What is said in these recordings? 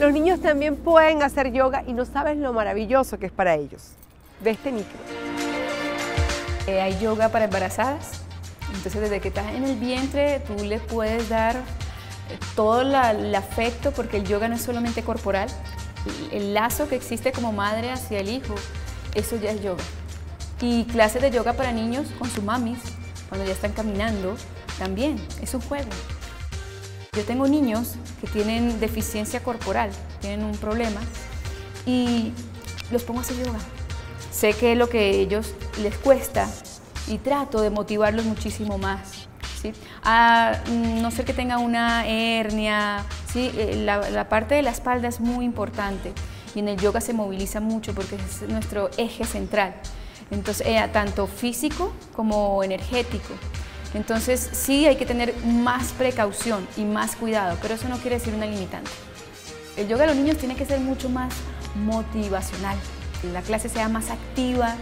los niños también pueden hacer yoga y no sabes lo maravilloso que es para ellos. Ve este micro. Eh, hay yoga para embarazadas, entonces desde que estás en el vientre tú les puedes dar eh, todo el afecto porque el yoga no es solamente corporal, el lazo que existe como madre hacia el hijo, eso ya es yoga. Y clases de yoga para niños con su mamis, cuando ya están caminando, también, es un juego. Yo tengo niños que tienen deficiencia corporal, tienen un problema, y los pongo a hacer yoga. Sé que lo que a ellos les cuesta y trato de motivarlos muchísimo más. ¿sí? A no ser que tenga una hernia, ¿sí? Eh, la, parte de la espalda es muy importante y en el yoga se moviliza mucho porque es nuestro eje central. Entonces, eh, tanto físico como energético. Entonces sí hay que tener más precaución y más cuidado, pero eso no quiere decir una limitante. El yoga de los niños tiene que ser mucho más motivacional, que la clase sea más activa,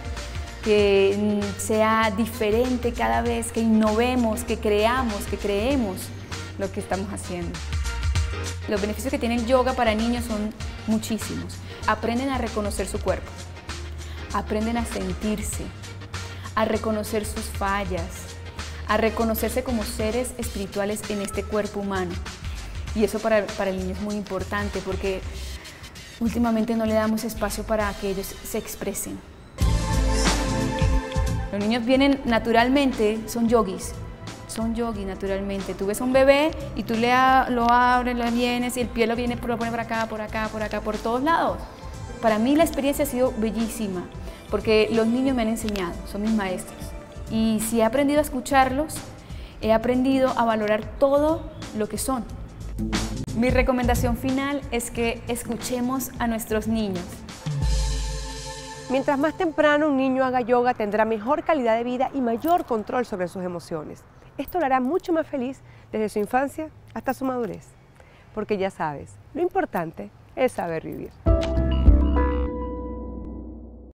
que sea diferente cada vez, que innovemos, que creamos, que creemos lo que estamos haciendo. Los beneficios que tiene el yoga para niños son muchísimos. Aprenden a reconocer su cuerpo, aprenden a sentirse, a reconocer sus fallas, a reconocerse como seres espirituales en este cuerpo humano. Y eso para, el niño es muy importante porque últimamente no le damos espacio para que ellos se expresen. Los niños vienen naturalmente, son yogis, son yogis naturalmente. Tú ves a un bebé y tú le lo abres, lo vienes y el pie lo viene, lo pone por acá, por acá, por acá, por todos lados. Para mí la experiencia ha sido bellísima porque los niños me han enseñado, son mis maestros. Y si he aprendido a escucharlos, he aprendido a valorar todo lo que son. Mi recomendación final es que escuchemos a nuestros niños. Mientras más temprano un niño haga yoga, tendrá mejor calidad de vida y mayor control sobre sus emociones. Esto lo hará mucho más feliz desde su infancia hasta su madurez. Porque ya sabes, lo importante es saber vivir.